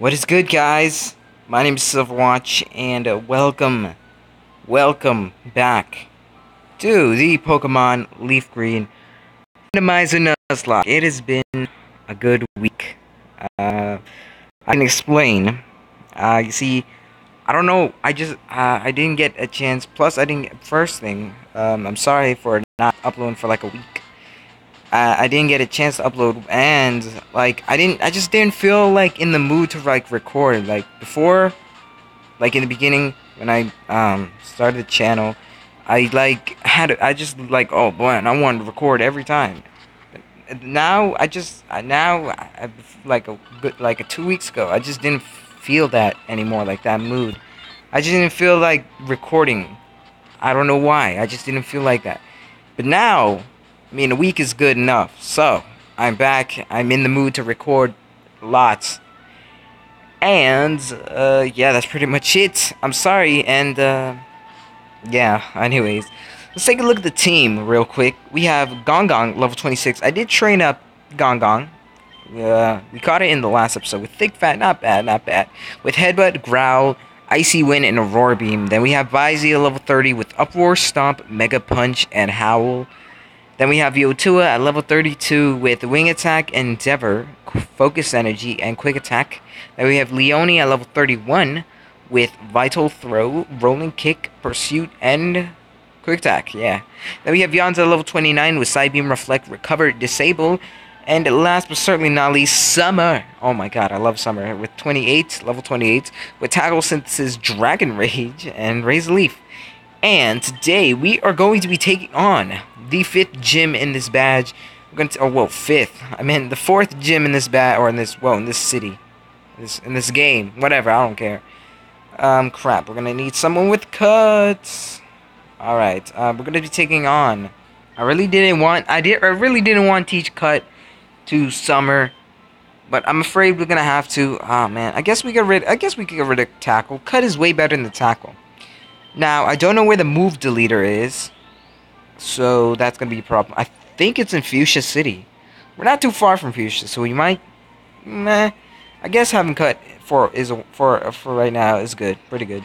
What is good, guys? My name is Silverwatch, and uh, welcome, welcome back to the Pokemon Leaf Green Randomizer Nuzlocke. It has been a good week. Uh, I can explain. Uh, you see, I don't know. I just uh, I didn't get a chance. Plus, I didn't. First thing, um, I'm sorry for not uploading for like a week. I didn't get a chance to upload, and like I didn't. I just didn't feel like in the mood to like record. Like before, like in the beginning when I um started the channel, I like had. I just like oh boy, and I wanted to record every time. Now I just now I, like a good like a two weeks ago. I just didn't feel that anymore, like that mood. I just didn't feel like recording. I don't know why. I just didn't feel like that. But now, I mean, a week is good enough. So, I'm back. I'm in the mood to record lots. And, uh, yeah, that's pretty much it. I'm sorry, and, uh, yeah, anyways. Let's take a look at the team real quick. We have Gong Gong, level 26. I did train up Gong Gong. Uh, we caught it in the last episode with Thick Fat, not bad, not bad. With Headbutt, Growl, Icy Wind, and Aurora Beam. Then we have Vizia level 30 with Uproar, Stomp, Mega Punch, and Howl. Then we have Yotua at level 32 with Wing Attack, Endeavor, Focus Energy, and Quick Attack. Then we have Leone at level 31 with Vital Throw, Rolling Kick, Pursuit, and Quick Attack. Yeah. Then we have Yonza at level 29 with Psybeam, Reflect, Recover, Disable, and last but certainly not least, Summer. Oh my god, I love Summer. With 28, level 28, with Tackle Synthesis, Dragon Rage, and Razor Leaf. And today we are going to be taking on the fifth gym in this badge. We're going to, oh, whoa, fifth. I mean, the fourth gym in this badge, or in this, well, in this city. This, in this game. Whatever, I don't care. Um, crap. We're to need someone with cuts. Alright, uh, we're to be taking on. I really didn't want, I did, I really didn't want to teach cut to Summer. But I'm afraid we're gonna have to. Oh man, I guess we get rid. I guess we could get rid of tackle. Cut is way better than the tackle. Now I don't know where the move deleter is, so that's gonna be a problem. I think it's in Fuchsia City. We're not too far from Fuchsia, so we might. Meh. I guess having cut for is for for right now is good, pretty good.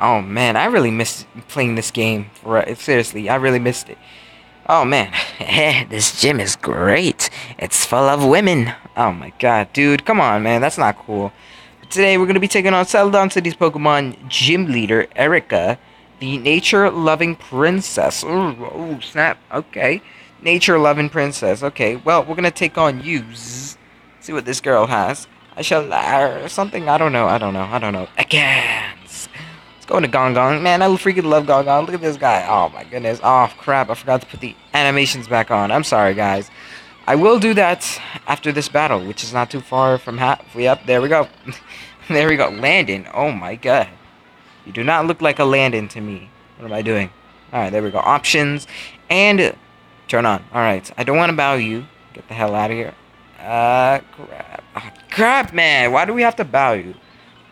Oh man, I really missed playing this game. For seriously, I really missed it. Oh man, this gym is great. It's full of women. Oh my god, dude, come on, man, that's not cool. Today we're gonna be taking on Celadon City's Pokemon gym leader, Erika, the nature-loving princess. Ooh, oh snap. Okay, nature-loving princess. Okay, well we're gonna take on you. See what this girl has. I shall uh, something. I don't know. I don't know. I don't know. Again. Going to Gong Gong. Man, I freaking love Gong Gong. Look at this guy. Oh my goodness. Oh crap. I forgot to put the animations back on. I'm sorry, guys. I will do that after this battle, which is not too far from half. Yep, there we go. there we go. Landon. Oh my god. You do not look like a Landon to me. What am I doing? Alright, there we go. Options. And turn on. Alright. I don't want to bow you. Get the hell out of here. Uh, crap. Oh, crap, man. Why do we have to bow you?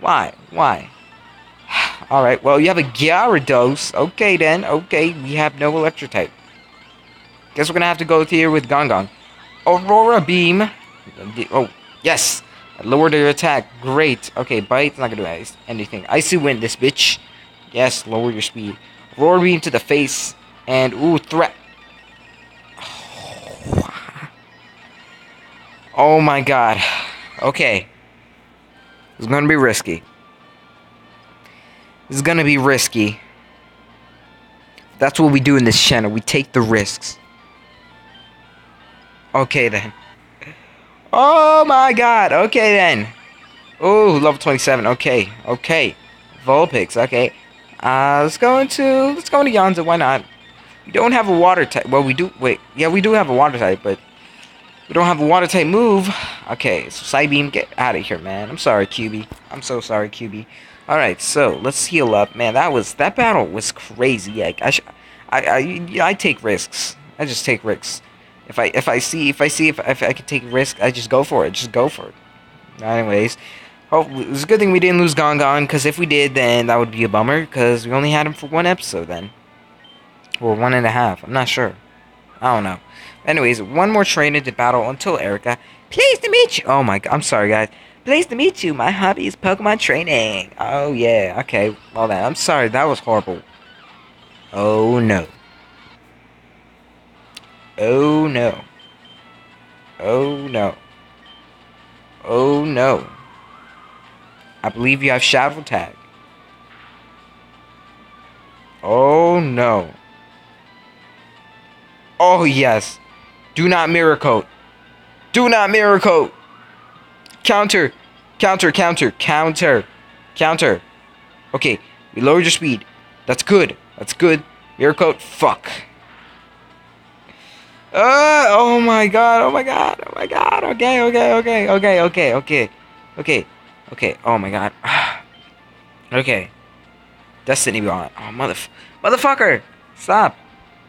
Why? Why? Alright, well, you have a Gyarados. Okay, then. Okay, we have no Electro type. Guess we're gonna have to go here with Gong Gong. Aurora Beam. Oh, yes. Lowered your attack. Great. Okay, Bite's not gonna do anything. Icy Wind this bitch. Yes, lower your speed. Aurora Beam to the face. And, ooh, threat. Oh my god. Okay. It's gonna be risky. This is gonna be risky. That's what we do in this channel. We take the risks. Okay then. Oh my god. Okay then. Oh, level 27. Okay. Okay. Vulpix. Okay. Uh, let's go into let's go into Yonza. Why not? We don't have a water type. Well, we do. Wait. Yeah, we do have a water type, but we don't have a water type move. Okay. So Psybeam, get out of here, man. I'm sorry, QB. I'm so sorry, QB. All right, so let's heal up, man. That was that battle was crazy. Like I, I, I, I take risks. I just take risks. If I if I see if I see if, if I could take risk, I just go for it. Just go for it. Anyways, hope it's a good thing we didn't lose Gong Gong because if we did, then that would be a bummer because we only had him for one episode then, or one and a half. I'm not sure. I don't know. Anyways, one more trainer to battle until Erika. Pleased to meet you. Oh my god, I'm sorry guys. Pleased to meet you. My hobby is Pokemon training. Oh, yeah. Okay. Well, then. I'm sorry. That was horrible. Oh, no. Oh, no. Oh, no. Oh, no. I believe you have Shadow Tag. Oh, no. Oh, yes. Do not mirror coat. Do not mirror coat. Counter. Counter, counter, counter. Counter. Okay, we lowered your speed. That's good. That's good. Mirror coat. Fuck. Uh, oh my god, oh my god, oh my god. Okay, okay, okay, okay, okay, okay. Okay, okay, oh my god. okay. Destiny Bond. Oh, mother, motherfucker! Stop!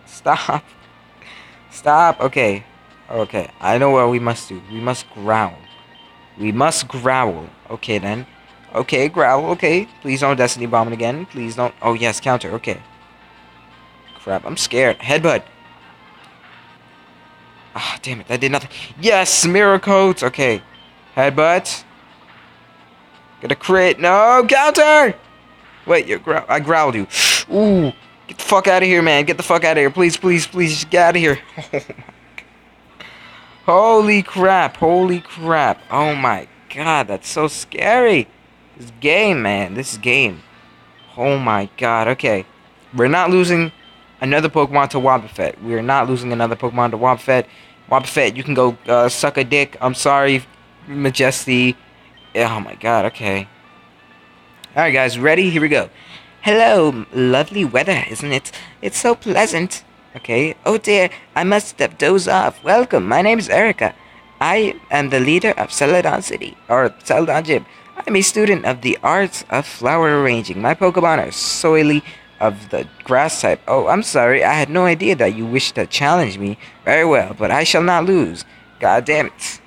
Stop! Stop! Okay. Okay, I know what we must do. We must growl. We must growl. Okay, then. Okay, growl. Okay. Please don't Destiny Bond it again. Please don't. Oh, yes, counter. Okay. Crap, I'm scared. Headbutt. Damn it. That did nothing. Yes, mirror coats. Okay. Headbutt. Get a crit. No, counter! Wait, you growl. I growled you. Ooh. Get the fuck out of here, man. Get the fuck out of here. Please, please, please. Get out of here. Oh holy crap. Holy crap. Oh my god. That's so scary. This game, man. This game. Oh my god. Okay. We're not losing another Pokemon to Wobbuffet. We're not losing another Pokemon to Wobbuffet. Wobbuffet, you can go uh, suck a dick. I'm sorry, Majesty. Oh my god. Okay. Alright, guys. Ready? Here we go. Hello, lovely weather, isn't it? It's so pleasant. Okay. Oh dear, I must have dozed off. Welcome, my name is Erika. I am the leader of Celadon City, or Celadon Gym. I'm a student of the arts of flower arranging. My Pokemon are solely of the grass type. Oh, I'm sorry, I had no idea that you wished to challenge me. Very well, but I shall not lose. God damn it.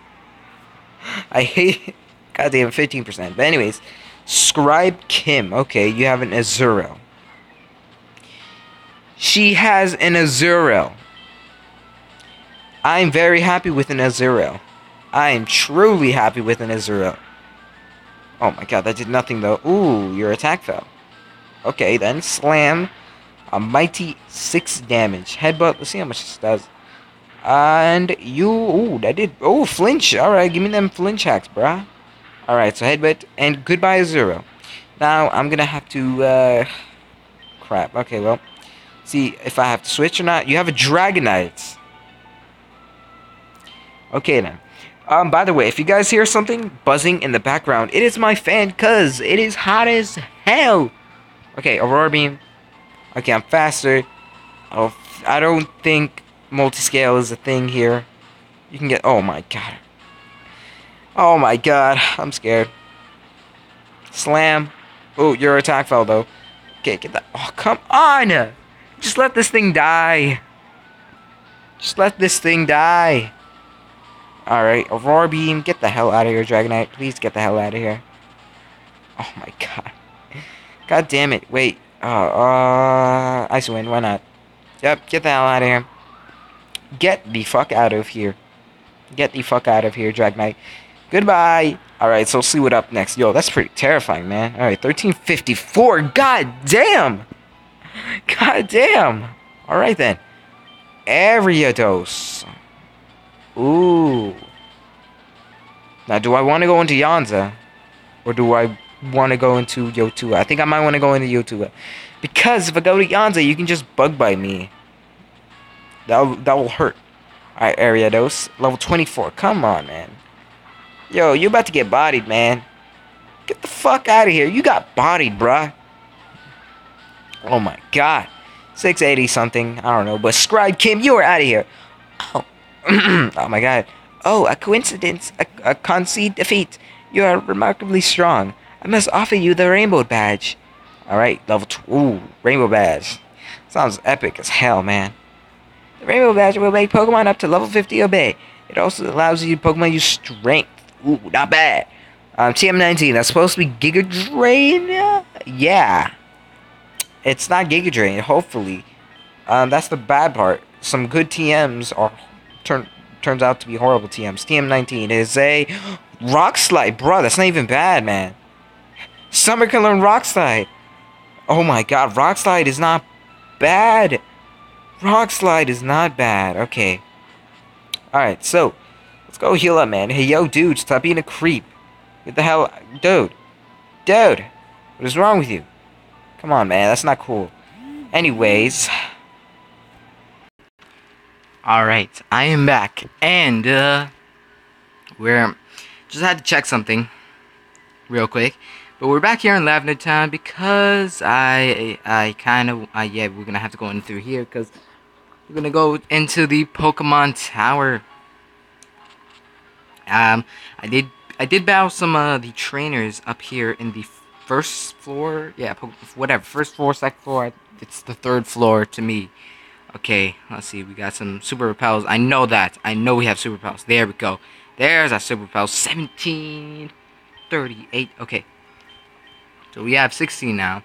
I hate. God damn, 15%. But, anyways. Scribe Kim. Okay, you have an Azurill. She has an Azurill. I'm very happy with an Azurill. I am truly happy with an Azurill. Oh my god, that did nothing though. Ooh, your attack fell. Okay, then slam. A mighty 6 damage. Headbutt, let's see how much this does. And you, ooh, that did, oh, flinch. Alright, give me them flinch hacks, bruh. Alright, so headbutt and goodbye zero. Now I'm gonna have to uh crap. Okay, well. See if I have to switch or not. You have a Dragonite. Okay then. Um, by the way, if you guys hear something buzzing in the background, it is my fan cuz it is hot as hell. Okay, Aurora Beam. Okay, I'm faster. Oh, I don't think multi-scale is a thing here. You can get, oh my god. Oh my god, I'm scared. Slam. Oh, your attack fell though. Okay, get that. Oh, come on! Just let this thing die. Just let this thing die. Alright, Aurora Beam, get the hell out of here, Dragonite. Please get the hell out of here. Oh my god. God damn it. Wait. Uh, uh, Ice Wind, why not? Yep, get the hell out of here. Get the fuck out of here. Get the fuck out of here, Dragonite. Goodbye. All right, so see what up next. Yo, that's pretty terrifying, man. All right, 1354. God damn. God damn. All right, then. Ariados. Ooh. Now, do I want to go into Yanza? Or do I want to go into Yotua? I think I might want to go into Yotua. Because if I go to Yanza, you can just bug bite me. That that will hurt. Alright, Ariados. Level 24. Come on, man. Yo, you about to get bodied, man. Get the fuck out of here. You got bodied, bruh. Oh my god. 680 something. I don't know. But Scribe Kim, you are out of here. Oh. oh my god. Oh, a coincidence. A, a concede defeat. You are remarkably strong. I must offer you the rainbow badge. Alright, level 2. Ooh, rainbow badge. Sounds epic as hell, man. The rainbow badge will make Pokemon up to level 50 obey. It also allows you to Pokemon use strength. Ooh, not bad. Um, TM19, that's supposed to be Giga Drain? Yeah. It's not Giga Drain, hopefully. Um, that's the bad part. Some good TMs are turn turns out to be horrible TMs. TM19 is a Rock Slide, bro, that's not even bad, man. Summer can learn Rock Slide. Oh my god, Rock Slide is not bad. Rock Slide is not bad. Okay. Alright, so, let's go heal up, man. Hey, yo, dude, stop being a creep. Get the hell... Dude. Dude. What is wrong with you? Come on, man. That's not cool. Anyways... Alright, I am back. And, uh... We're... Just had to check something. Real quick. But we're back here in Lavender Town because I... I kind of... Uh, yeah, we're gonna have to go in through here because... We're gonna go into the Pokemon Tower. Um, I did... I did battle some of the trainers up here in the first floor. Yeah, whatever. First floor, second floor. It's the third floor to me. Okay, let's see. We got some super repels. I know that. I know we have super repels. There we go. There's our super repels. 17, 38. Okay. So we have 16 now.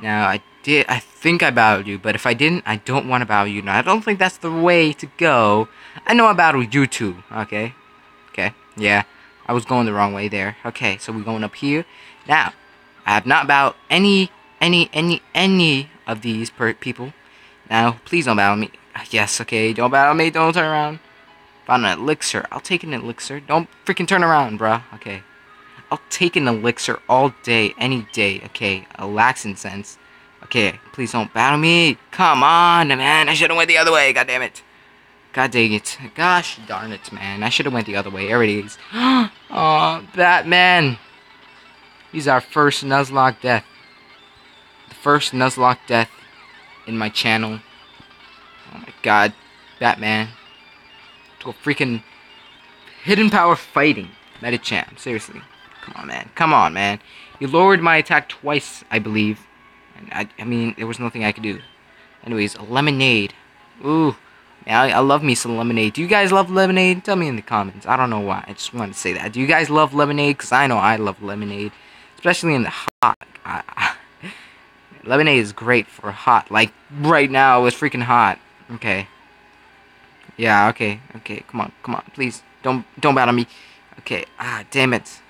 Now, I did. I think I battled you, but if I didn't, I don't want to battle you. Now, I don't think that's the way to go. I know I battled you too. Okay. Okay. Yeah. I was going the wrong way there. Okay, so we're going up here. Now, I have not battled any, any, any, any of these people. Now, please don't battle me. Ah, yes, okay, don't battle me, don't turn around. Found an elixir. I'll take an elixir. Don't freaking turn around, bruh. Okay. I'll take an elixir all day, any day. Okay, a Lax Incense. Okay, please don't battle me. Come on, man. I should have went the other way. God damn it. God dang it. Gosh darn it, man. I should have went the other way. There it is. oh, Batman. He's our first Nuzlocke death. The first Nuzlocke death in my channel. Oh my god. Batman. To a freaking hidden power fighting. Medicham. Seriously. Come on, man. Come on, man. You lowered my attack twice, I believe. And I, I mean, there was nothing I could do. Anyways, lemonade. Ooh. I, I love me some lemonade. Do you guys love lemonade? Tell me in the comments. I don't know why. I just want to say that. Do you guys love lemonade? Because I know I love lemonade. Especially in the hot. I, I, Lemonade is great for hot. Like, right now, it's freaking hot. Okay. Yeah, okay. Okay, come on. Come on. Please. Don't don't battle me. Okay. Ah, damn it.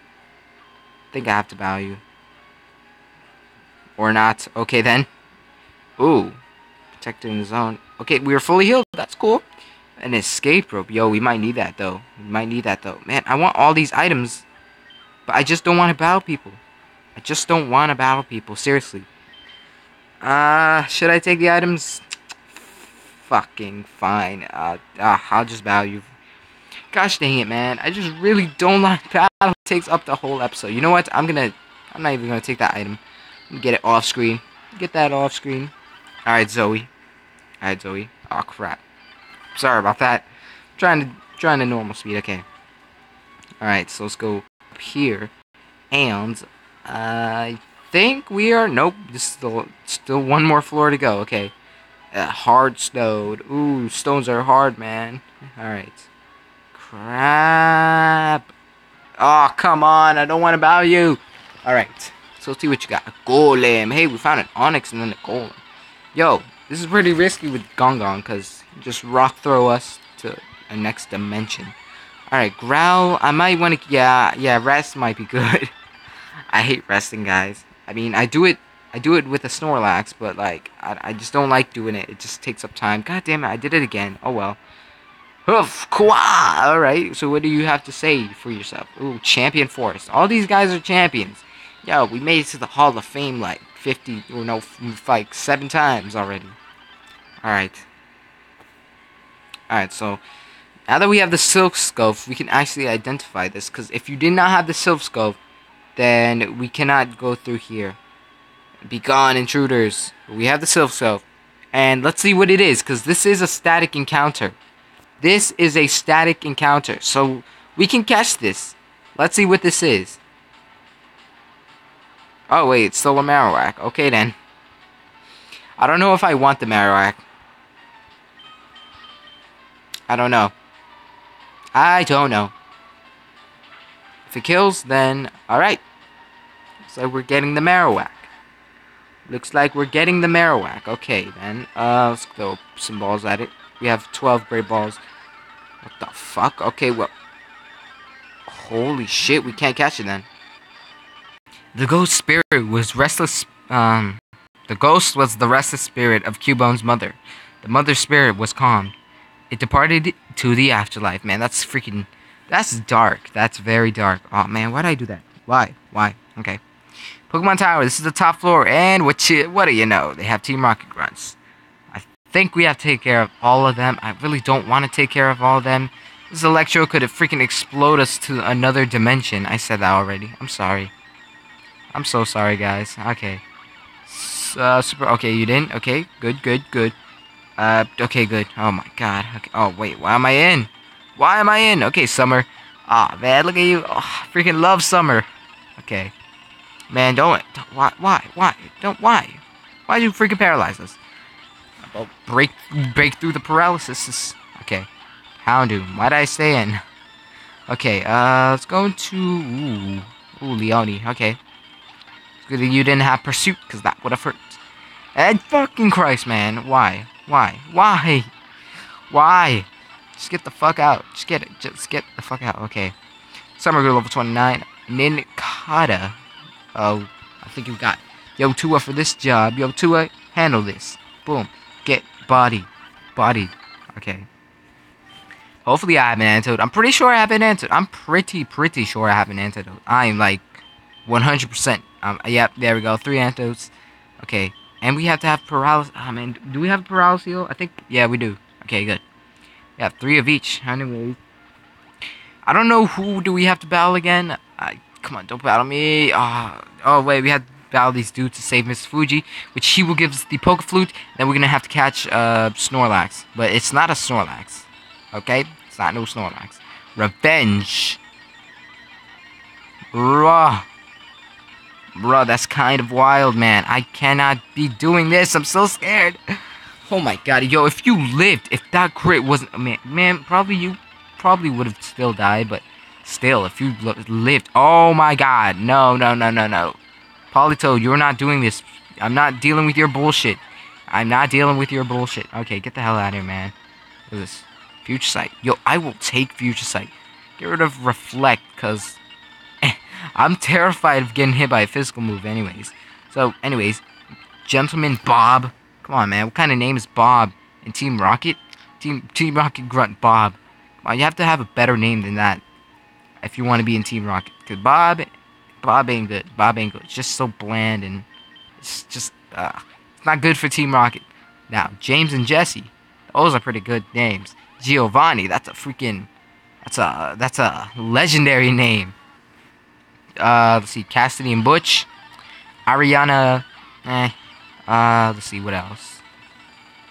Think I have to bow you. Or not. Okay, then. Ooh. Protecting the zone. Okay, we are fully healed. That's cool. An escape rope. Yo, we might need that, though. We might need that, though. Man, I want all these items. But I just don't want to battle people. I just don't want to battle people. Seriously. Uh, should I take the items? Fucking fine. Uh, uh, I'll just bow you. Gosh dang it, man. I just really don't like battle. It takes up the whole episode. You know what? I'm gonna... I'm not even gonna take that item. Get it off screen. Get that off screen. Alright, Zoe. Alright, Zoe. Oh, crap. Sorry about that. I'm trying to... Trying to normal speed. Okay. Alright, so let's go up here. And... I think we are... Nope. This still, still one more floor to go. Okay. Uh, Hard Stone. Ooh, stones are hard, man. Alright. Crap. Oh, come on. I don't want to bow you. Alright. So let's see what you got. A golem. Hey, we found an onyx and then a golem. Yo, this is pretty risky with Gongon because just rock throw us to a next dimension. Alright, growl. I might want to... Yeah, yeah, rest might be good. I hate resting, guys. I mean, I do it. I do it with a Snorlax, but like, I, I just don't like doing it. It just takes up time. God damn it! I did it again. Oh well. Hoof, Kwa! Alright, so what do you have to say for yourself? Ooh, Champion Forest. All these guys are champions. Yo, we made it to the Hall of Fame like 50, or no, like 7 times already. Alright. Alright, so, now that we have the Silph Scope, we can actually identify this. Because if you did not have the Silph Scope, then we cannot go through here. Be gone, intruders. We have the Silph Scope. And let's see what it is, because this is a static encounter. This is a static encounter, so we can catch this. Let's see what this is. Oh, wait, it's still a Marowak. Okay, then. I don't know if I want the Marowak. I don't know. I don't know. If it kills, then alright. Looks like we're getting the Marowak. Looks like we're getting the Marowak. Okay, then. Uh, let's throw some balls at it. We have 12 great balls. What the fuck? Okay, well. Holy shit, we can't catch it then. The ghost spirit was restless. Um, the ghost was the restless spirit of Cubone's mother. The mother spirit was calm. It departed to the afterlife. Man, that's freaking. That's dark. That's very dark. Oh man, why'd I do that? Why? Why? Okay. Pokemon Tower. This is the top floor, and what you, what do you know? They have Team Rocket grunts. Think we have to take care of all of them. I really don't want to take care of all of them. This Electrode could have freaking explode us to another dimension. I said that already. I'm sorry. I'm so sorry, guys. Okay. Uh, super. Okay, you didn't. Okay, good, good, good. Uh, okay, good. Oh my God. Okay. Oh wait, why am I in? Why am I in? Okay, Summer. Ah, oh, man, look at you. Oh, freaking love Summer. Okay. Man, don't, don't. Why? Why? Why? Don't. Why? Why'd you freaking paralyze us? Break, break through the paralysis. Okay. Houndoom. Why did I stay in? Okay. Uh, let's go to. Ooh, ooh Leone. Okay. It's good that you didn't have pursuit, cause that would have hurt. And fucking Christ, man. Why? Why? Why? Why? Just get the fuck out. Just get it. Just get the fuck out. Okay. Summer Girl level 29. Nincada. Oh, I think you got Yotua for this job. Yotua, handle this. Boom. Get body. Body. Okay. Hopefully I have an antidote. I'm pretty sure I have an antidote. I'm pretty, pretty sure I have an antidote. I'm like 100%. Um, yep, there we go. Three antidotes. Okay. And we have to have paralysis. Oh, man. Do we have paralysis? I think. Yeah, we do. Okay, good. We have three of each. Anyways. I don't know who do we have to battle again. I Come on, don't battle me. Uh, oh, wait, we had these dudes to save Miss Fuji, which he will give us the Poke Flute. Then we're to have to catch uh, Snorlax. But it's not a Snorlax. Okay? It's not no Snorlax. Revenge. Bruh. Bruh, that's kind of wild, man. I cannot be doing this. I'm so scared. Oh my god, yo, if you lived, if that crit wasn't, man, man, probably you probably would have still died, but Still, if you lived... Oh my god. No, no, no, no, no. Polito, you're not doing this. I'm not dealing with your bullshit. I'm not dealing with your bullshit. Okay, get the hell out of here, man. What is this? Future Sight. Yo, I will take Future Sight. Get rid of Reflect, because... I'm terrified of getting hit by a physical move anyways. So, anyways, Gentleman Bob. Come on, man. What kind of name is Bob in Team Rocket? Team Team Rocket Grunt Bob. Come on, you have to have a better name than that if you want to be in Team Rocket. Because Bob, Bob ain't good. Bob ain't good. It's just so bland and it's just, uh, it's not good for Team Rocket. Now, James and Jesse, those are pretty good names. Giovanni, that's a freaking, that's a, that's a legendary name. Uh, let's see, Cassidy and Butch. Ariana, eh. Uh, let's see, what else?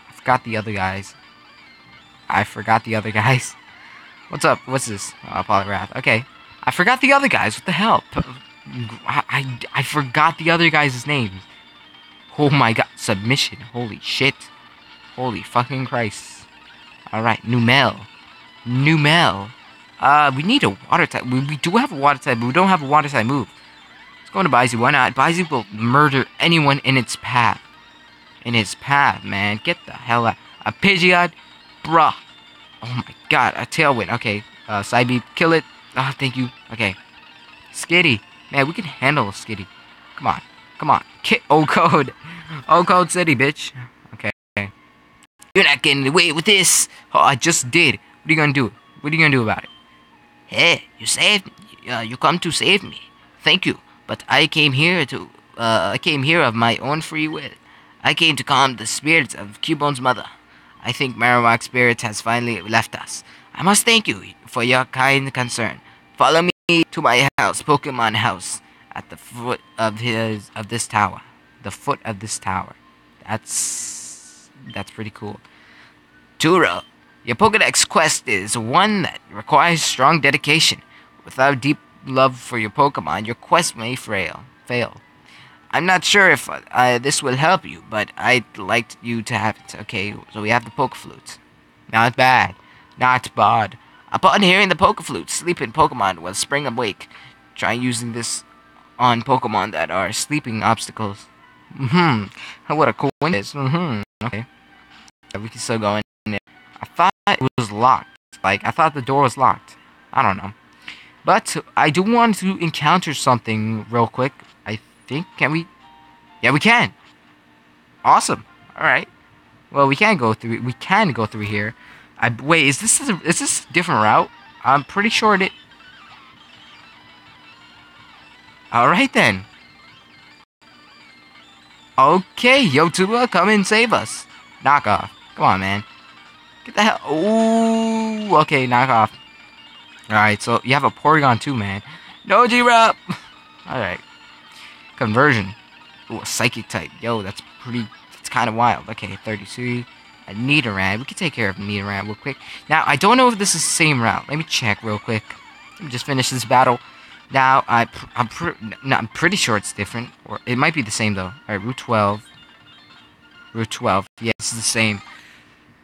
I forgot the other guys. I forgot the other guys. What's up? What's this? Uh, Poliwrath. Okay. I forgot the other guys. What the hell? I, I, forgot the other guys' name. Oh my god. Submission. Holy shit. Holy fucking Christ. Alright. Numel. Numel. Uh, we need a water type. We, we do have a water type, but we don't have a water type move. Let's go into Baizu. Why not? Baizu will murder anyone in its path. In its path, man. Get the hell out. A Pidgeot? Bruh. Oh my god, a tailwind. Okay, uh, Psybeam, kill it. Ah, oh, thank you. Okay. Skitty. Man, we can handle Skitty. Come on. Come on. Kit O code. Old code city, bitch. Okay. You're not getting away with this. Oh, I just did. What are you gonna do? What are you gonna do about it? Hey, you saved me. Uh, you come to save me. Thank you. But I came here to, uh, I came here of my own free will. I came to calm the spirits of Cubone's mother. I think Marowak Spirit has finally left us. I must thank you for your kind concern. Follow me to my house, Pokemon House, at the foot of his of this tower. The foot of this tower. That's that's pretty cool. Turo, your Pokedex quest is one that requires strong dedication. Without deep love for your Pokemon, your quest may fail. Fail. I'm not sure if uh, this will help you, but I'd like you to have it. Okay, so we have the poke flute. Not bad. Not bad. Upon hearing the poke flute, sleeping Pokemon will spring awake. Try using this on Pokemon that are sleeping obstacles. Mm-hmm. What a cool one is. Mm-hmm. Okay. We can still go in there. I thought it was locked. Like, I thought the door was locked. I don't know. But I do want to encounter something real quick. I think can we? Yeah, we can. Awesome. All right. Well, we can go through. We can go through here. I wait. Is this is this a different route? I'm pretty sure it. All right then. Okay, Yotuba, come and save us. Knock off. Come on, man. Get the hell. Ooh. Okay, knock off. All right. So you have a Porygon too, man. No G-Rap. All right. Conversion. Ooh, a Psychic type. Yo, that's pretty. It's kind of wild. Okay, 33. Need a Nidoran. We can take care of Nidoran real quick. Now, I don't know if this is the same route. Let me check real quick. Let me just finish this battle. Now, I, I'm, pr no, I'm pretty sure it's different. Or it might be the same, though. Alright, Route 12. Route 12. Yeah, this is the same.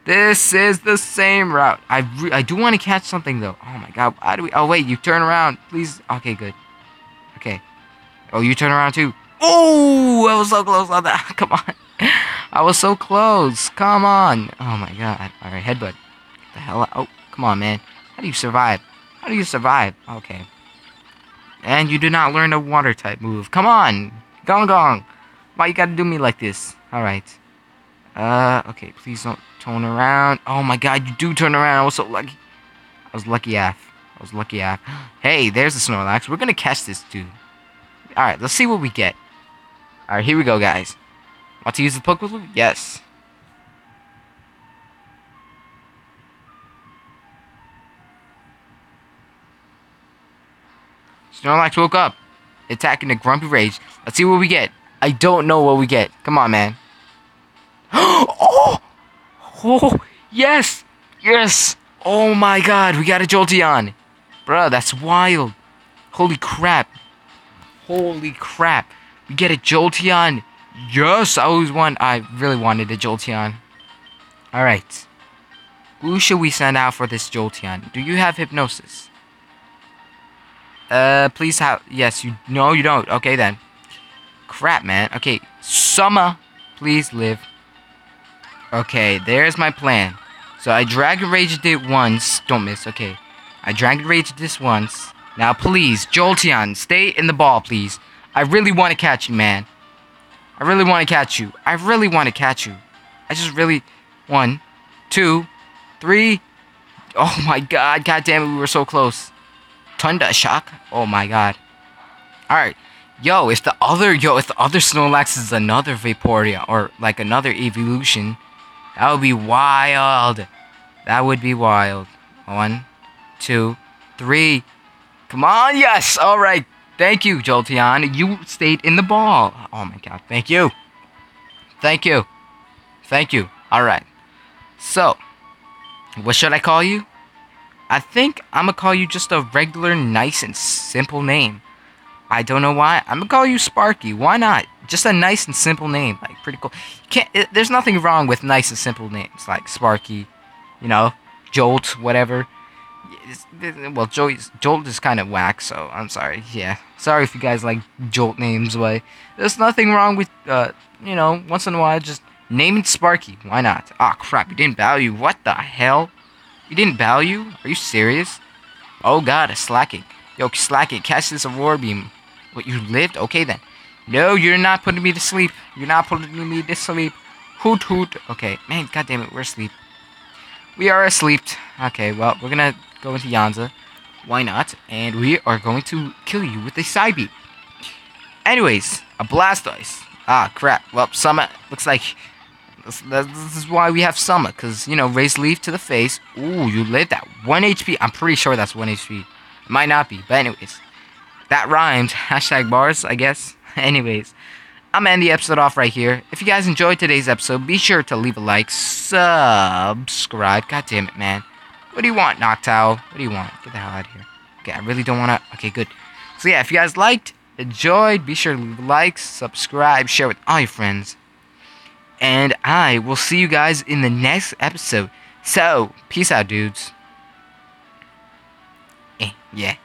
This is the same route. I, I do want to catch something, though. Oh, my God. How do we... Oh, wait. You turn around. Please. Okay, good. Okay. Oh, you turn around, too. Oh, I was so close on that. Come on. I was so close. Come on. Oh, my God. All right, headbutt. Get the hell. Oh, come on, man. How do you survive? How do you survive? Okay. And you do not learn a water type move. Come on! Gong Gong! Why you gotta do me like this? Alright. Uh, okay, please don't turn around. Oh my god, you do turn around. I was so lucky. I was lucky af. I was lucky af. Hey, there's the Snorlax. We're gonna catch this dude. Alright, let's see what we get. Alright, here we go, guys. Want to use the Pokemon? Yes. Snorlax woke up, attacking a grumpy rage. Let's see what we get. I don't know what we get. Come on, man. oh! Oh, yes! Yes! Oh my god, we got a Jolteon. Bruh, that's wild. Holy crap. Holy crap. We get a Jolteon. Yes, I always want, I really wanted a Jolteon. Alright. Who should we send out for this Jolteon? Do you have Hypnosis? Uh, please have. Yes, you. No, you don't. Okay then. Crap, man. Okay, Summer, please live. Okay, there's my plan. So I Dragon Raged it once. Don't miss. Okay, I Dragon Raged this once. Now, please, Jolteon, stay in the ball, please. I really want to catch you, man. I really want to catch you. I really want to catch you. I just really. One, two, three. Oh my god, god damn it, we were so close. Thunder Shock? Oh my god. Alright. Yo, if the other yo, if the other Snorlax is another Vaporeon or like another evolution, that would be wild. That would be wild. One, two, three. Come on, yes! Alright. Thank you, Jolteon. You stayed in the ball. Oh my god. Thank you. Thank you. Thank you. Alright. So, what should I call you? I think I'm gonna call you just a regular, nice, and simple name. I don't know why. I'm gonna call you Sparky. Why not? Just a nice and simple name. Like, pretty cool. Can't, it, there's nothing wrong with nice and simple names. Like Sparky, you know, Jolt, whatever. It's, it, well, Jolt, Jolt is kind of whack, so I'm sorry. Yeah. Sorry if you guys like Jolt names, but there's nothing wrong with, uh, you know, once in a while, just name it Sparky. Why not? Ah, oh, crap. You didn't value. What the hell? You didn't value? Are you serious? Oh god, a Slaking. Yo, Slaking, catch this Aurora Beam. What, you lived? Okay then. No, you're not putting me to sleep. You're not putting me to sleep. Hoot hoot. Okay, man, god damn it, we're asleep. We are asleep. Okay, well, we're gonna go into Yanza. Why not? And we are going to kill you with a Psybeam. Anyways, a Blastoise. Ah, crap. Well, Summit looks like this, this is why we have Summer, because, you know, Razor Leaf to the face. Ooh, you lived that. 1 HP. I'm pretty sure that's 1 HP. It might not be, but anyways. That rhymed. Hashtag bars, I guess. anyways, I'm gonna end the episode off right here. If you guys enjoyed today's episode, be sure to leave a like, subscribe. God damn it, man. What do you want, Noctowl? What do you want? Get the hell out of here. Okay, I really don't want to... Okay, good. So yeah, if you guys liked, enjoyed, be sure to like, subscribe, share with all your friends. And I will see you guys in the next episode. So, peace out, dudes. Eh, yeah.